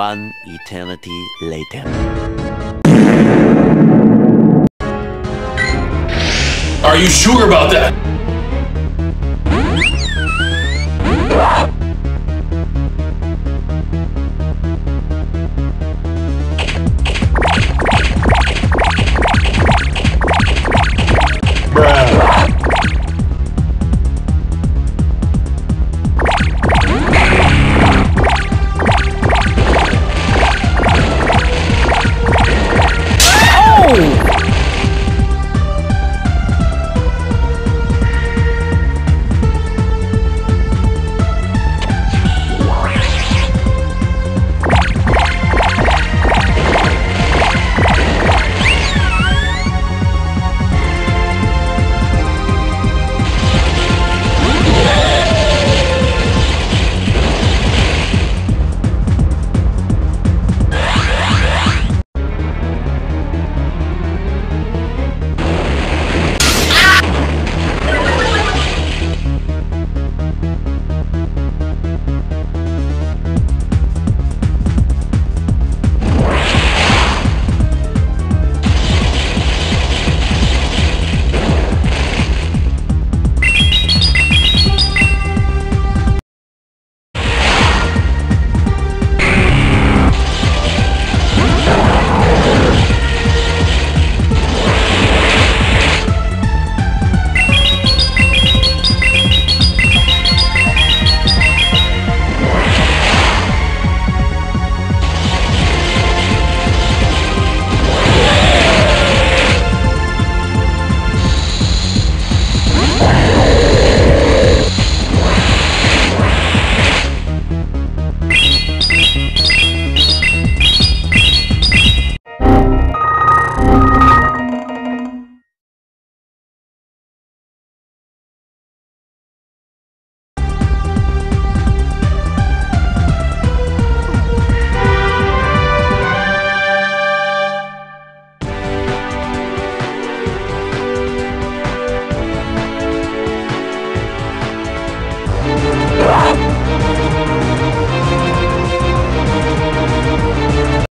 One eternity later. Are you sure about that?